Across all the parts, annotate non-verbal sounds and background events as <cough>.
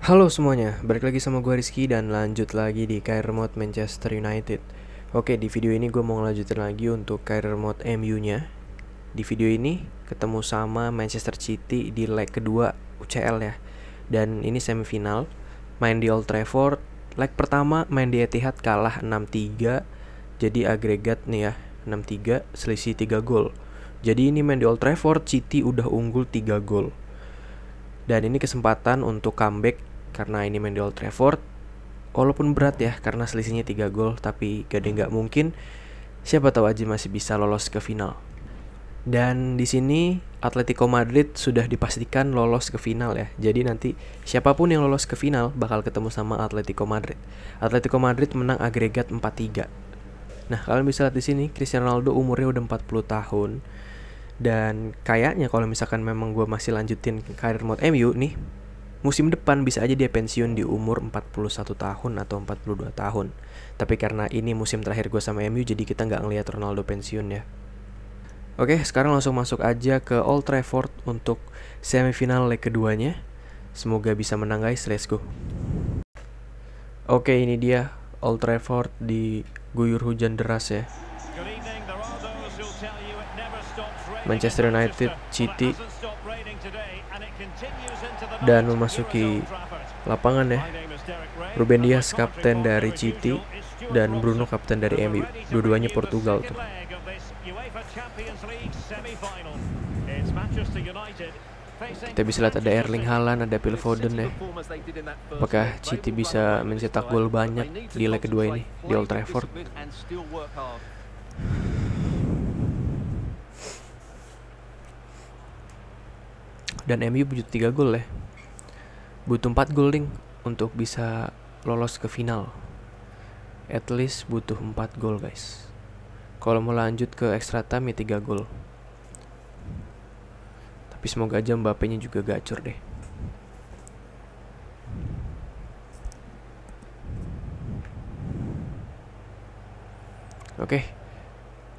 Halo semuanya, balik lagi sama gue Rizky dan lanjut lagi di career mode Manchester United. Oke, di video ini gue mau ngelanjutin lagi untuk career mode MU-nya Di video ini ketemu sama Manchester City di leg kedua UCL ya. Dan ini semifinal, main di Old Trafford. Leg pertama main di Etihad kalah 6-3 Jadi agregat nih ya, 6-3 selisih 3 gol. Jadi ini main di Old Trafford, City udah unggul 3 gol. Dan ini kesempatan untuk comeback karena ini main di Old Trafford. Walaupun berat ya karena selisihnya 3 gol, tapi gak ada nggak mungkin. Siapa tahu aja masih bisa lolos ke final. Dan di sini Atletico Madrid sudah dipastikan lolos ke final ya. Jadi nanti siapa pun yang lolos ke final bakal ketemu sama Atletico Madrid. Atletico Madrid menang agregat 4-3. Nah, kalian bisa lihat di sini Cristiano Ronaldo umurnya udah 40 tahun dan kayaknya kalau misalkan memang gue masih lanjutin karir mode MU nih musim depan bisa aja dia pensiun di umur 41 tahun atau 42 tahun. Tapi karena ini musim terakhir gue sama MU jadi kita nggak ngelihat Ronaldo pensiun ya. Oke sekarang langsung masuk aja ke Old Trafford untuk semifinal leg keduanya. Semoga bisa menang guys. Let's go. Oke ini dia Old Trafford di guyur hujan deras ya. Manchester United City dan memasuki lapangan ya. Ruben Dias kapten dari City dan Bruno kapten dari MU dua-duanya Portugal tuh. Kita bisa lihat ada Erling Haaland ada Phil Foden ya. Apakah City bisa mencetak gol banyak di leg kedua ini di Old Trafford? Dan MU butuh 3 gol ya butuh 4 gol untuk bisa lolos ke final. At least butuh 4 gol guys. Kalau mau lanjut ke extra time ya 3 gol. Tapi semoga aja Mbappe nya juga gacor deh. Oke,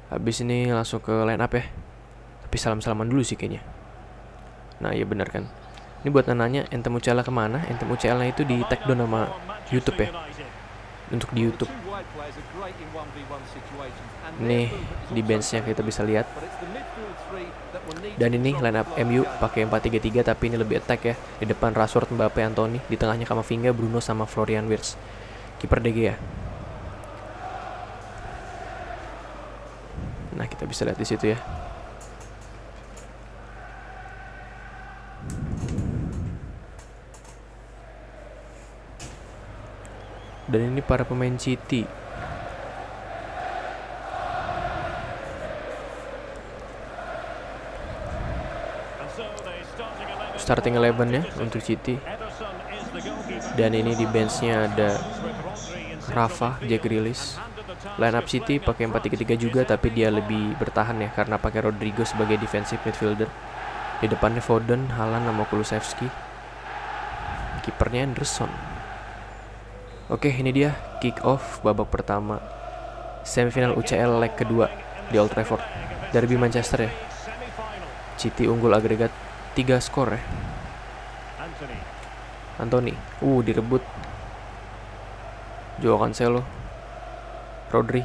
habis ini langsung ke line up ya. Tapi salam-salaman dulu sih kayaknya. Nah iya benar kan Ini buat nanya Entem UCL ke mana? Entem UCL itu di tag down sama Youtube ya? Untuk di Youtube. Nih di benchnya kita bisa lihat. Dan ini line up MU pakai 4-3-3 tapi ini lebih attack ya. Di depan Rashford, Mbappe, Anthony. Di tengahnya Kamavinga, Bruno sama Florian Wirtz. Kiper DG ya. Nah kita bisa lihat di situ ya dan ini para pemain City. Starting eleven ya untuk City. Dan ini di benchnya ada Rafa, Jack Grealish. Line up City pakai 4-3-3 juga tapi dia lebih bertahan ya karena pakai Rodrigo sebagai defensive midfielder. Di depannya Foden, Haaland sama Kulusevski. Kipernya Anderson Oke, ini dia kick off babak pertama semifinal UCL leg kedua di Old Trafford. Derby Manchester ya. City unggul agregat 3 skor ya. Anthony, uh direbut. Joao Cancelo. Rodri.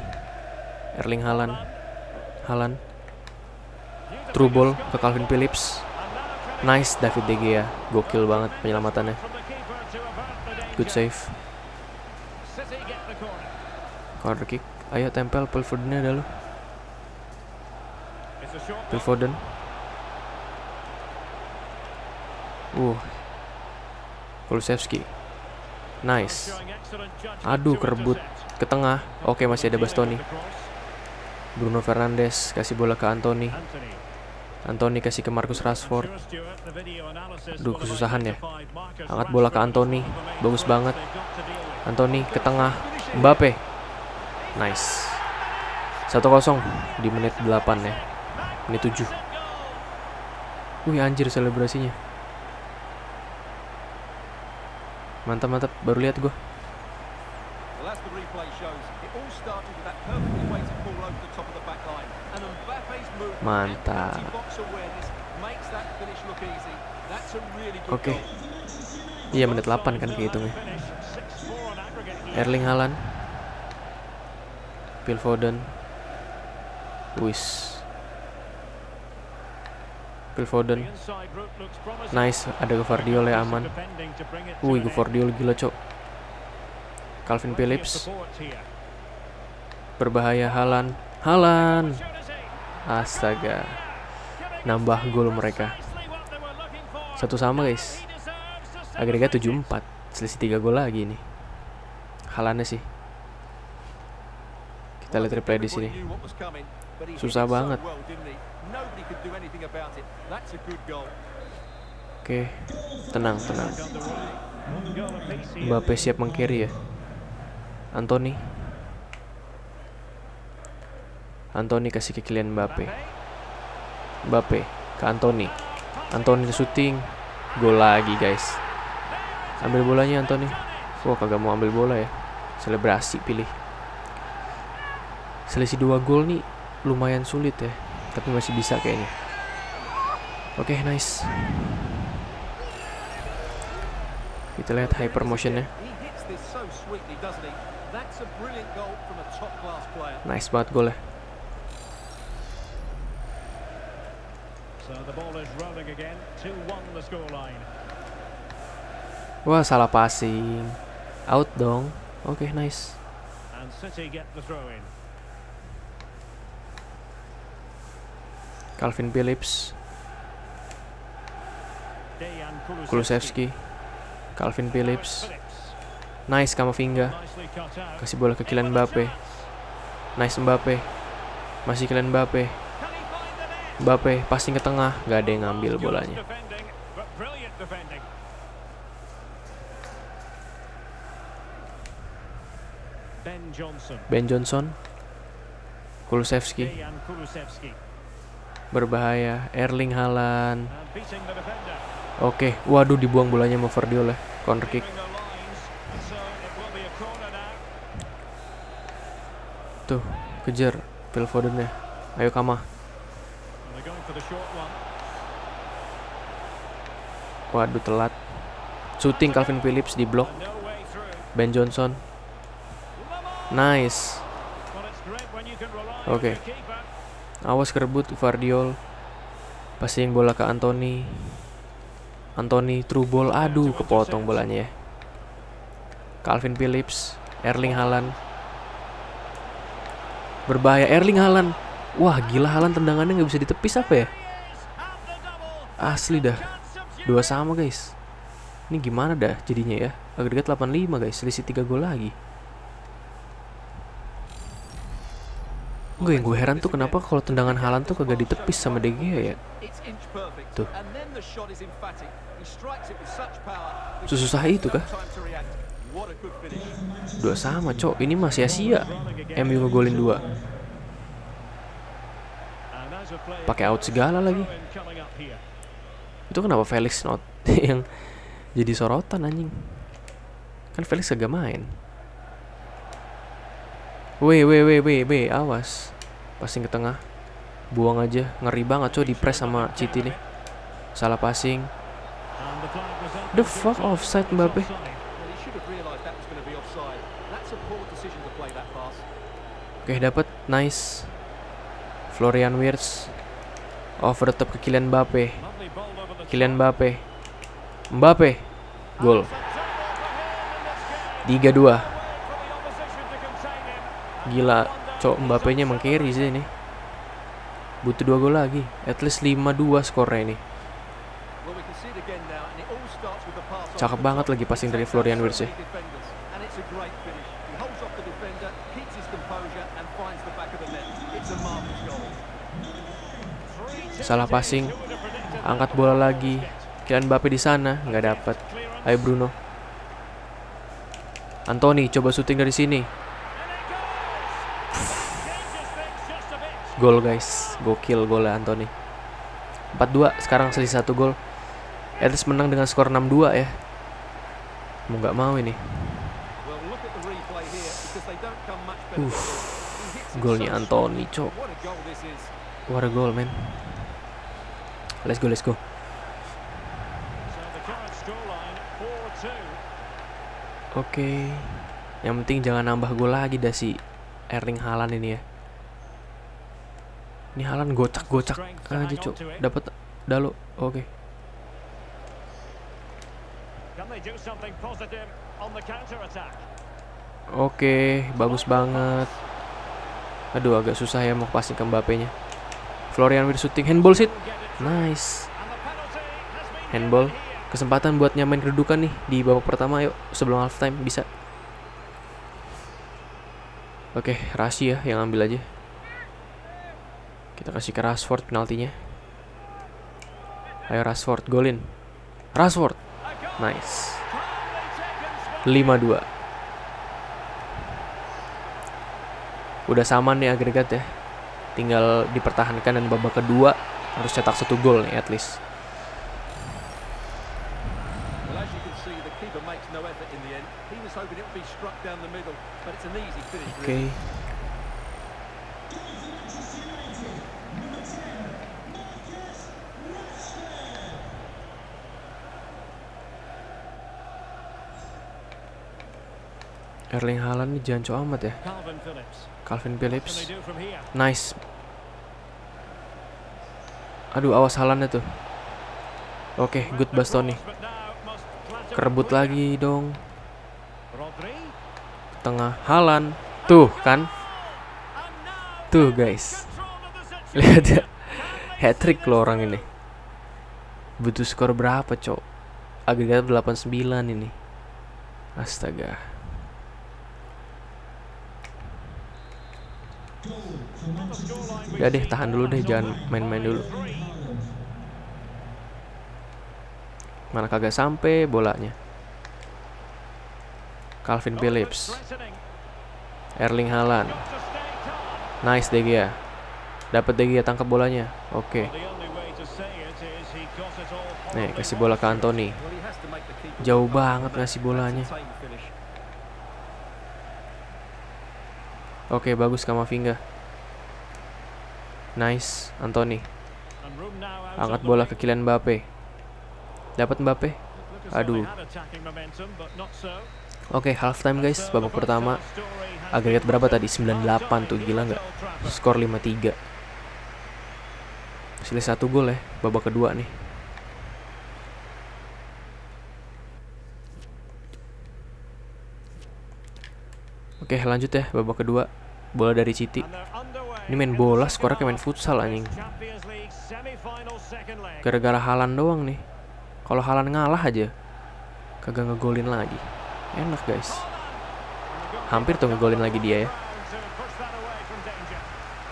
Erling Haaland. Haaland. True ball ke Calvin Phillips. Nice David De Gea, gokil banget penyelamatannya. Good save. Corner kick. Ayo tempel Phil Foden ada lu. Phil Foden. Uh. Kulusevski. Nice. Aduh kerebut ke tengah. Oke masih ada Bastoni. Bruno Fernandes kasih bola ke Anthony. Anthony kasih ke Marcus Rashford. Duh kesusahan ya. Angkat bola ke Anthony. Bagus banget. Anthony ke tengah. Mbappe. Nice. 1-0 di menit 8 ya. Menit 7. Wih anjir selebrasinya. Mantap mantap baru lihat gue. Mantap. Oke. Iya menit 8 kan kehitungnya. Erling Haaland. Phil Foden. Wis. Phil Foden. Nice, ada Gvardiol ya aman. Wih, Gvardiol gila, Cok. Calvin Phillips. Berbahaya Halan. Halan. Astaga. Nambah gol mereka. Satu sama, guys. Agregat 7-4. Selisih 3 gol lagi nih. Halannya sih. Kita lihat replay di sini. Susah banget. Oke, tenang, tenang. Mbappe siap mengkiri ya. Anthony. Anthony kasih ke Kylian Mbappe. Mbappe ke Anthony. Anthony shooting. Gol lagi, guys. Ambil bolanya Anthony. Wah, kagak mau ambil bola ya. Selebrasi pilih. Selisih dua gol nih lumayan sulit ya. Tapi masih bisa kayaknya. Oke, okay, nice. Kita lihat hyper motionnya. Nice banget golnya. Wah, salah passing. Out dong. Oke, okay, nice. Calvin Phillips. Kulusevski. Calvin Phillips. Nice Kamavinga. Kasih bola ke Kylian Mbappe. Nice Mbappe. Masih Kylian Mbappe. Mbappe passing ke tengah, nggak ada yang ngambil bolanya. Ben Johnson. Kulusevski. Berbahaya. Erling Haaland. Oke, waduh dibuang bolanya sama Verdiol ya. Corner kick. Tuh, kejar Phil Foden ya. Ayo Kama. Waduh telat. Shooting Calvin Phillips di blok. Ben Johnson. Nice. Oke. Okay. Awas kerebut Vardiol. Passing bola ke Anthony. Anthony true ball. Aduh, kepotong bolanya ya. Calvin Phillips, Erling Haaland. Berbahaya Erling Haaland. Wah, gila Haaland tendangannya nggak bisa ditepis apa ya? Asli dah. Dua sama, guys. Ini gimana dah jadinya ya? Agregat 85, guys. Selisih 3 gol lagi. Gue yang gue heran tuh kenapa kalau tendangan Halan tuh kagak ditepis sama De Gea ya. Tuh. Susah itu kah? Dua sama, cok. Ini masih Asia. MU ngegolin dua. Pakai out segala lagi. Itu kenapa Felix not <laughs> yang jadi sorotan anjing? Kan Felix agak main. Weh, weh, weh, weh, weh, awas. Passing ke tengah. Buang aja. Ngeri banget coy di press sama Citi nih. Salah passing. The fuck offside Mbappe. Oke, dapat nice. Florian Wirtz over the top ke Kylian Mbappe. Kylian Mbappe. Mbappe. Gol. 3-2. Gila, cok Mbappe-nya emang kiri sih ini. Butuh dua gol lagi. At least 5-2 skornya ini. Cakep banget lagi passing dari Florian Wirtz ya. Salah passing. Angkat bola lagi. Kylian Mbappe di sana nggak dapat. Ayo Bruno. Anthony coba syuting dari sini. Gol guys, gokil gol Anthony. 4-2, sekarang selisih satu gol. Etis menang dengan skor 6-2 ya. Mau nggak mau ini. Uh, golnya Anthony, cok. What a goal, man. Let's go, let's go. Oke. Yang penting jangan nambah gol lagi dah si Erling Haaland ini ya. Ini Haaland gocak-gocak aja, Cuk. Dapat Dalo. Oke. Oke, bagus banget. Aduh, agak susah ya mau passing ke Mbappe-nya. Florian Wirtz shooting handball sit. Nice. Handball. Kesempatan buat nyamain kedudukan nih di babak pertama yuk sebelum half time bisa. Oke, Rasi ya yang ambil aja. Kita kasih ke Rashford penaltinya. Ayo Rashford golin. Rashford. Nice. 5-2. Udah sama nih agregat ya. Tinggal dipertahankan dan babak kedua harus cetak satu gol nih at least. Oke. Okay. Erling Haaland ini janco amat ya. Calvin Phillips. Nice. Aduh, awas Haaland tuh. Oke, okay, good Bastoni. Kerebut lagi dong. Tengah Haaland. Tuh kan. Tuh guys. Lihat ya. Hat trick lo orang ini. Butuh skor berapa, Cok? Agregat 89 ini. Astaga. Udah deh, tahan dulu deh, jangan main-main dulu. Mana kagak sampai bolanya. Calvin Phillips. Erling Haaland. Nice De Gea. Dapat De Gea tangkap bolanya. Oke. Okay. Nih, kasih bola ke Anthony. Jauh banget ngasih bolanya. Oke, okay, bagus Kamavinga. Nice, Anthony. Angkat bola ke Kylian Mbappe. Dapat Mbappe. Aduh. Oke, okay, half time guys, babak pertama. Agregat berapa tadi? 98 tuh, gila nggak? Skor 5-3. Hasilnya satu gol ya, babak kedua nih. Oke, lanjut ya babak kedua. Bola dari City. Ini main bola, skornya kayak main futsal anjing. Gara-gara Halan doang nih. Kalau Halan ngalah aja, kagak ngegolin lagi. Enak guys. Hampir tuh ngegolin lagi dia ya.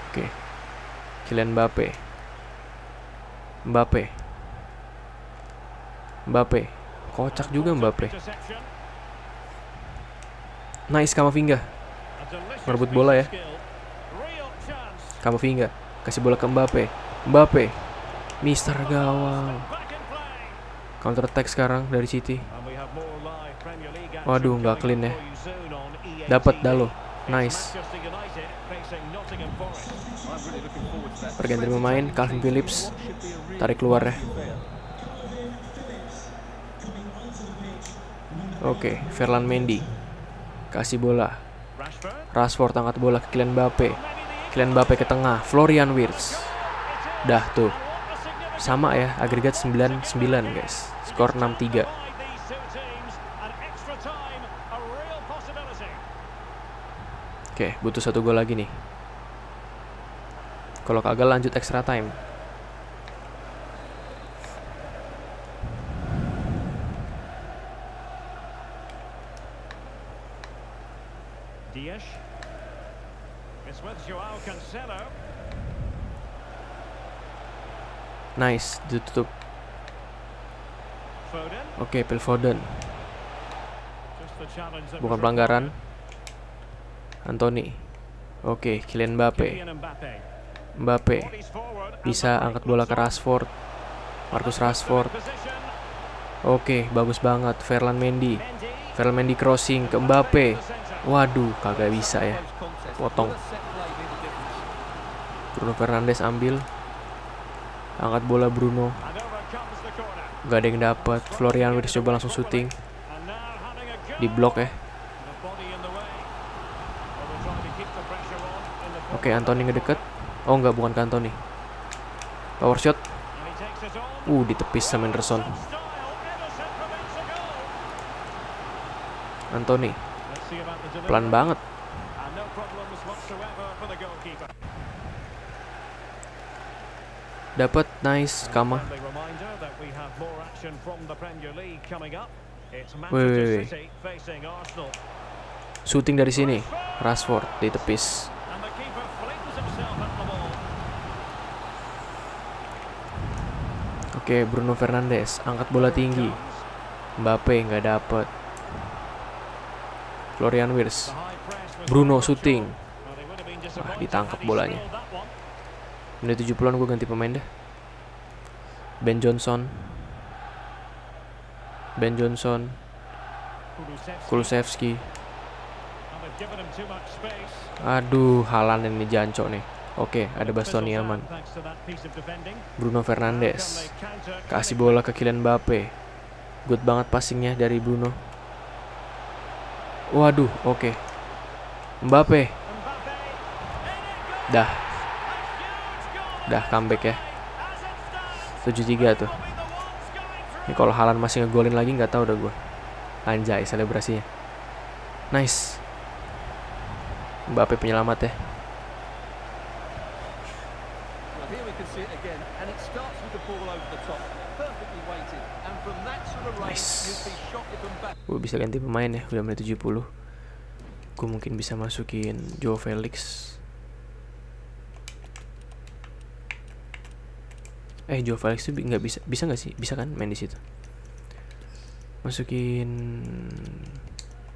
Oke. Kylian Mbappe. Mbappe. Mbappe. Kocak juga Mbappe. Nice Kamavinga. Merebut bola ya. Kamavinga kasih bola ke Mbappe. Mbappe. Mister gawang. Counter attack sekarang dari City. Waduh, nggak clean ya. Dapat Dalo. Nice. Pergantian pemain Calvin Phillips tarik keluar ya. Oke, Ferland Mendy kasih bola. Rashford angkat bola ke Kylian Mbappe. Kylian Mbappe ke tengah, Florian Wirtz. Dah tuh. Sama ya, agregat 9-9 guys. Skor 6-3. Oke, butuh satu gol lagi nih. Kalau kagak lanjut extra time. Dias Nice, ditutup. Oke, okay, Phil Foden. Bukan pelanggaran. Anthony. Oke, okay, Kylian Mbappe. Mbappe. Bisa angkat bola ke Rashford. Marcus Rashford. Oke, okay, bagus banget. Ferland Mendy. Ferland Mendy crossing ke Mbappe. Waduh, kagak bisa ya. Potong. Bruno Fernandes ambil angkat bola Bruno gak ada yang dapat Florian Wirtz coba langsung syuting di blok ya. Oke, Anthony ngedeket. Oh enggak, bukan ke Anthony. Power shot. Uh, ditepis sama Anderson. Anthony. Pelan banget. Dapat nice Kama. Shooting dari sini. Rashford ditepis. Oke, Bruno Fernandes angkat bola tinggi. Mbappe nggak dapet. Florian Wirtz. Bruno shooting. Wah, ditangkap bolanya. Menit 70-an gue ganti pemain dah. Ben Johnson. Ben Johnson. Kulusevski. Aduh, Halan ini janco nih. Oke, ada Bastoni aman. Bruno Fernandes. Kasih bola ke Kylian Mbappe. Good banget passingnya dari Bruno. Waduh, oke. Mbappe. Dah. Dah comeback ya. 7-3 tuh. Ini kalau Halan masih ngegolin lagi nggak tahu udah gue. Anjay selebrasinya. Nice. Mbappe penyelamat ya. Nice. Gue bisa ganti pemain ya, udah menit 70. Gue mungkin bisa masukin Joe Felix. Eh Joe Felix tuh nggak bisa, bisa nggak sih? Bisa kan main di situ? Masukin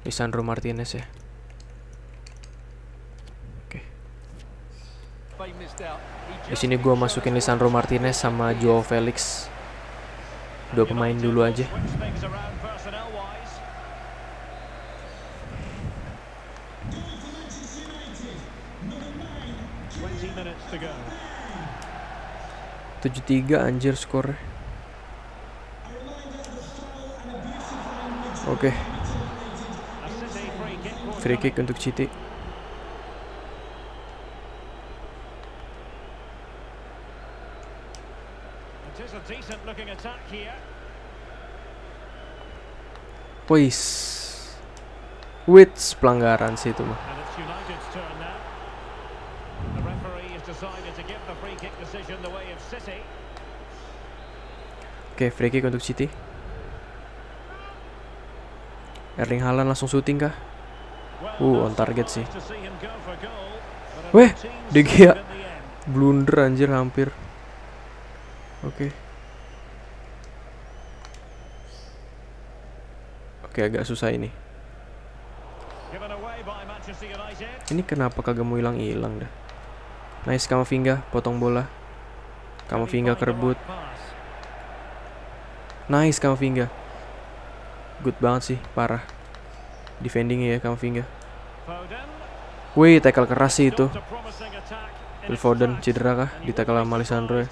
Lisandro Martinez ya. Oke. Di sini gue masukin Lisandro Martinez sama Joe Felix. Dua pemain dulu aja. Tujuh tiga anjir skor. Oke. Okay. Free kick untuk City. Wis. Wits pelanggaran sih itu mah. Oke, okay, free kick untuk City. Erling Haaland langsung syuting kah? Uh, on target sih. Weh, De Gea blunder anjir hampir. Oke. Okay. Oke, okay, agak susah ini. Ini kenapa kagak mau hilang-hilang dah? Nice Kamavinga, potong bola. Kamavinga kerebut. Nice Kamavinga. Good banget sih, parah. Defendingnya ya Kamavinga. Wih, tackle keras sih itu. Phil Foden cedera kah? Di tackle sama Lisandro ya.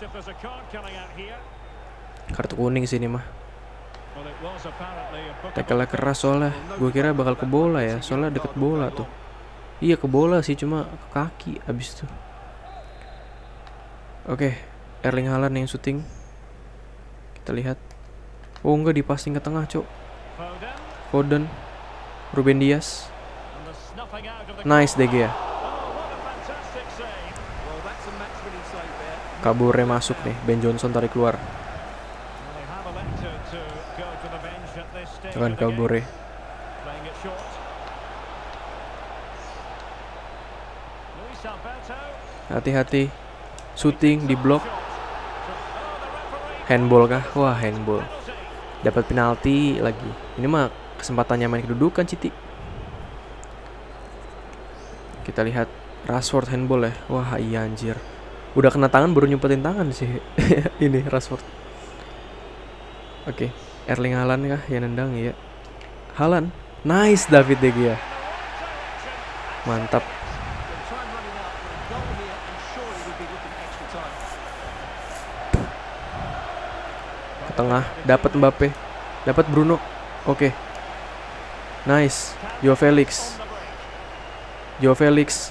Kartu kuning sini mah. Tackle keras soalnya. Gue kira bakal ke bola ya, soalnya deket bola tuh. Iya ke bola sih, cuma ke kaki abis tuh. Oke, Erling Haaland yang syuting. Kita lihat. Oh enggak di passing ke tengah, Cok. Foden. Ruben Dias. Nice DG ya. Kabure masuk nih, Ben Johnson tarik keluar. Jangan kabure. Hati-hati. Shooting di blok. Handball kah? Wah, handball. Dapat penalti lagi. Ini mah kesempatannya main kedudukan Citi. Kita lihat Rashford handball ya. Wah, iya anjir. Udah kena tangan baru nyumpetin tangan sih. <laughs> Ini Rashford. Oke, okay. Erling Haaland kah yang nendang ya. Haaland. Nice David De Gea. Mantap. Ke tengah, dapat Mbappe. Dapat Bruno. Oke. Okay. Nice. Joe Felix. Joe Felix.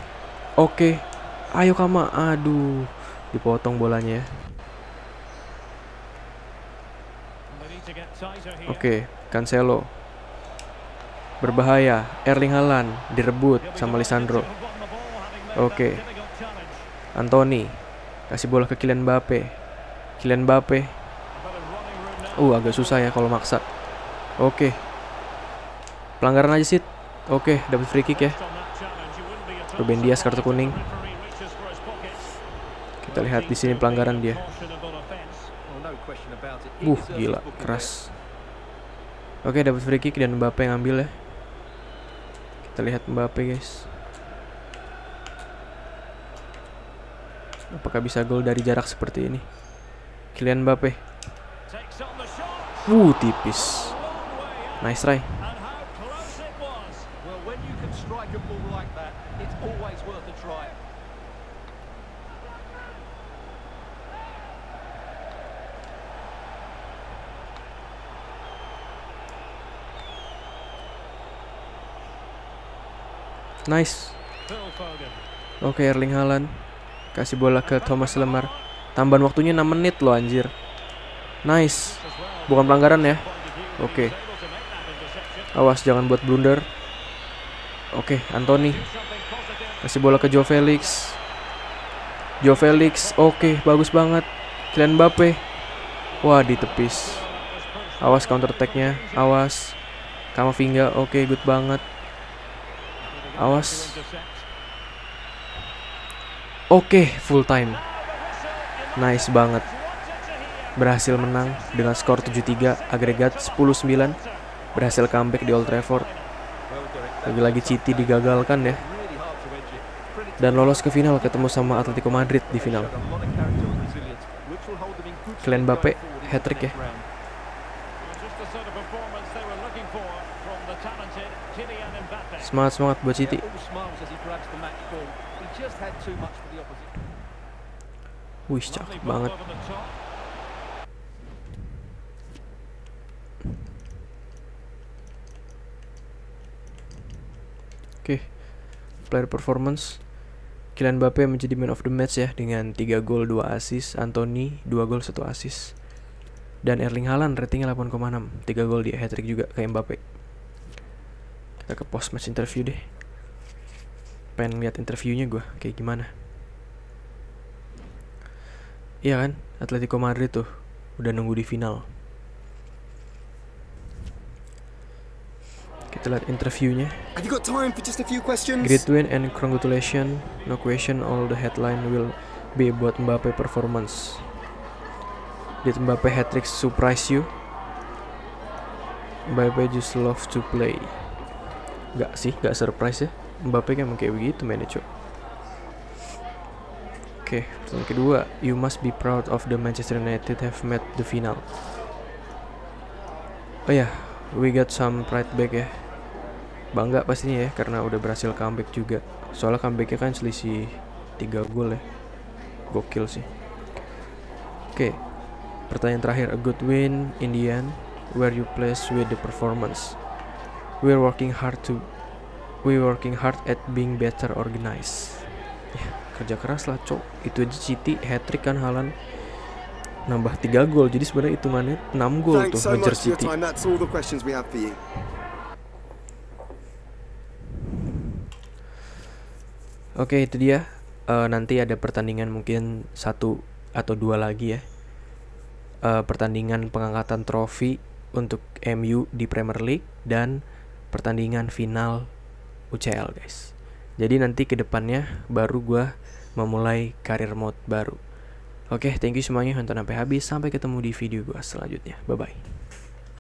Oke. Ayo Kama. Aduh. Dipotong bolanya ya. Oke, Cancelo. Berbahaya. Erling Haaland direbut sama Lisandro. Oke. Anthony kasih bola ke Kylian Mbappe. Kylian Mbappe. Uh, agak susah ya kalau maksa. Oke. Pelanggaran aja sih. Oke, dapat free kick ya. Ruben Dias kartu kuning. Kita lihat di sini pelanggaran dia. Uh, gila, keras. Oke, dapat free kick dan Mbappe ngambil ya. Kita lihat Mbappe, guys. Apakah bisa gol dari jarak seperti ini? Kylian Mbappe. Uh, tipis. Nice try. Nice. Oke, okay, Erling Haaland kasih bola ke Thomas Lemar. Tambahan waktunya 6 menit loh anjir. Nice. Bukan pelanggaran ya. Oke. Okay. Awas jangan buat blunder. Oke, okay, Anthony. Kasih bola ke Joe Felix. Joe Felix. Oke, okay, bagus banget. Kylian Mbappe. Wah, ditepis. Awas counter attack-nya. Awas. Kamavinga. Oke, okay, good banget. Awas. Oke, okay, full time. Nice banget. Berhasil menang dengan skor 7-3, agregat 10-9. Berhasil comeback di Old Trafford. Lagi-lagi City digagalkan ya. Dan lolos ke final ketemu sama Atletico Madrid di final. Kylian Mbappe hat-trick ya. Semangat semangat buat City. Wih, cakep banget. Oke. Okay. Player performance. Kylian Mbappe menjadi man of the match ya dengan 3 gol 2 assist, Anthony 2 gol 1 assist. Dan Erling Haaland ratingnya 8,6, 3 gol dia hat-trick juga kayak Mbappe kita ke post match interview deh pengen lihat interviewnya gue kayak gimana? Iya kan? Atletico Madrid tuh udah nunggu di final. Kita lihat interviewnya. Great win and congratulations. No question all the headline will be about Mbappe performance. Did Mbappe hat-trick surprise you? Mbappe just love to play. Gak sih, gak surprise ya. Mbappe kan kayak begitu mainnya, Cok. Oke, okay, pertanyaan kedua. You must be proud of the Manchester United have met the final. Oh ya, yeah, we got some pride back ya. Bangga pastinya ya, karena udah berhasil comeback juga. Soalnya comebacknya kan selisih 3 gol ya. Gokil sih. Oke, okay, pertanyaan terakhir. A good win in the end. Where you place with the performance? we're working hard to we working hard at being better organized. Ya, kerja keras lah cok. Itu aja City hat trick kan Halan. Nambah 3 gol. Jadi sebenarnya hitungannya 6 gol tuh so ngejar City Oke okay, itu dia. Uh, nanti ada pertandingan mungkin satu atau dua lagi ya. Uh, pertandingan pengangkatan trofi untuk MU di Premier League dan pertandingan final UCL guys. Jadi nanti ke depannya baru gue memulai karir mode baru. Oke, thank you semuanya nonton sampai habis. Sampai ketemu di video gue selanjutnya. Bye bye.